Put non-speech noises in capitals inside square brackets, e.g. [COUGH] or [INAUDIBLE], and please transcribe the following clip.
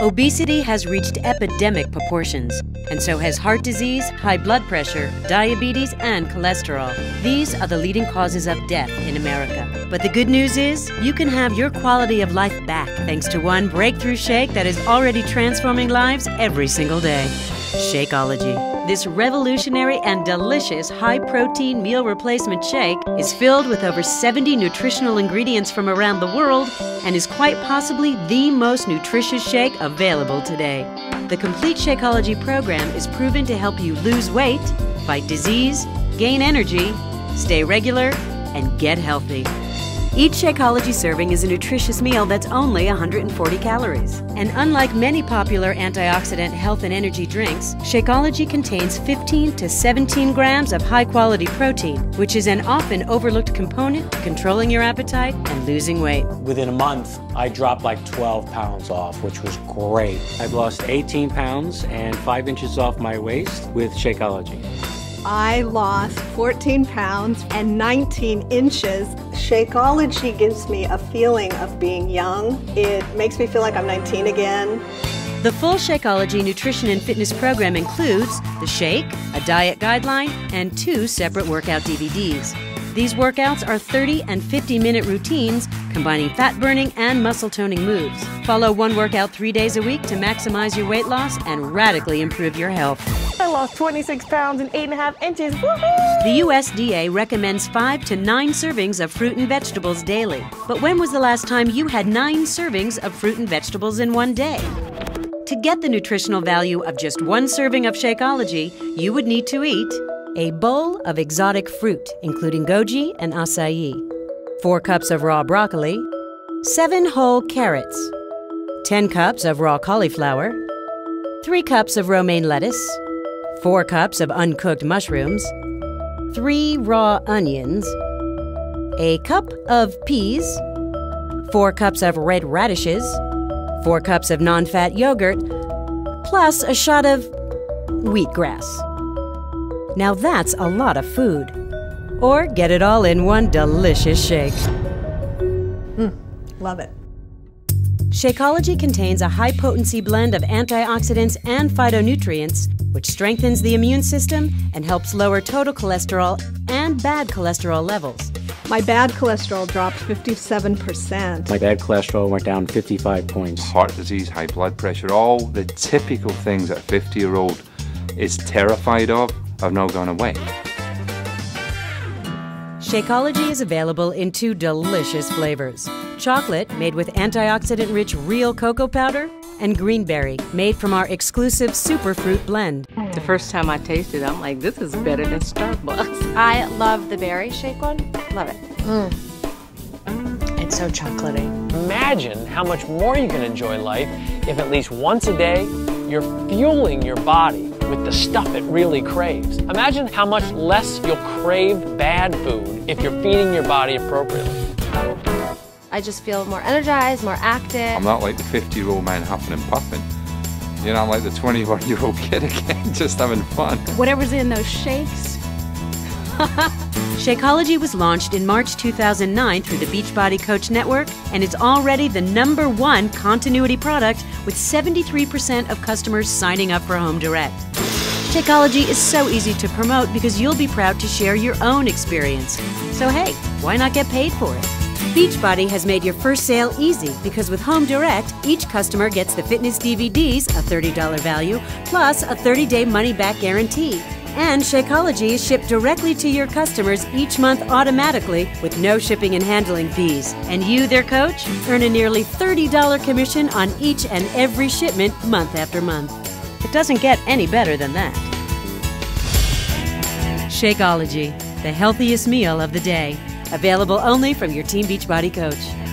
Obesity has reached epidemic proportions, and so has heart disease, high blood pressure, diabetes, and cholesterol. These are the leading causes of death in America. But the good news is, you can have your quality of life back thanks to one breakthrough shake that is already transforming lives every single day. Shakeology. This revolutionary and delicious high protein meal replacement shake is filled with over 70 nutritional ingredients from around the world and is quite possibly the most nutritious shake available today. The Complete Shakeology program is proven to help you lose weight, fight disease, gain energy, stay regular, and get healthy. Each Shakeology serving is a nutritious meal that's only 140 calories. And unlike many popular antioxidant health and energy drinks, Shakeology contains 15 to 17 grams of high quality protein, which is an often overlooked component to controlling your appetite and losing weight. Within a month, I dropped like 12 pounds off, which was great. I've lost 18 pounds and 5 inches off my waist with Shakeology. I lost 14 pounds and 19 inches. Shakeology gives me a feeling of being young. It makes me feel like I'm 19 again. The full Shakeology nutrition and fitness program includes the shake, a diet guideline, and two separate workout DVDs. These workouts are 30 and 50 minute routines combining fat burning and muscle toning moves. Follow one workout three days a week to maximize your weight loss and radically improve your health. I lost 26 pounds and 8.5 inches. The USDA recommends 5 to 9 servings of fruit and vegetables daily. But when was the last time you had 9 servings of fruit and vegetables in one day? To get the nutritional value of just one serving of Shakeology, you would need to eat a bowl of exotic fruit, including goji and acai, 4 cups of raw broccoli, 7 whole carrots, 10 cups of raw cauliflower, 3 cups of romaine lettuce, 4 cups of uncooked mushrooms, 3 raw onions, a cup of peas, 4 cups of red radishes, 4 cups of non fat yogurt, plus a shot of wheatgrass. Now that's a lot of food. Or get it all in one delicious shake. Hmm, love it. Shakeology contains a high potency blend of antioxidants and phytonutrients, which strengthens the immune system and helps lower total cholesterol and bad cholesterol levels. My bad cholesterol dropped 57%. My bad cholesterol went down 55 points. heart disease, high blood pressure, all the typical things that a 50 year old is terrified of have now gone away. Shakeology is available in two delicious flavors chocolate, made with antioxidant rich real cocoa powder, and greenberry, made from our exclusive superfruit blend. The first time I tasted it, I'm like, this is better than Starbucks. I love the berry shake one. Love it. Mm. It's so chocolatey. Imagine how much more you can enjoy life if at least once a day you're fueling your body with the stuff it really craves. Imagine how much less you'll crave bad food if you're feeding your body appropriately. I just feel more energized, more active. I'm not like the 50 year old man huffing and puffing. You know, I'm like the 21 year old [LAUGHS] kid again, just having fun. Whatever's in those shakes. [LAUGHS] Shakeology was launched in March 2009 through the Beachbody Coach Network and it's already the number one continuity product with 73% of customers signing up for Home Direct. Shakeology is so easy to promote because you'll be proud to share your own experience. So hey, why not get paid for it? Beachbody has made your first sale easy because with Home Direct, each customer gets the fitness DVDs, a $30 value, plus a 30 day money back guarantee. And Shakeology is shipped directly to your customers each month automatically with no shipping and handling fees. And you, their coach, earn a nearly $30 commission on each and every shipment month after month. It doesn't get any better than that. Shakeology, the healthiest meal of the day. Available only from your Team Beachbody coach.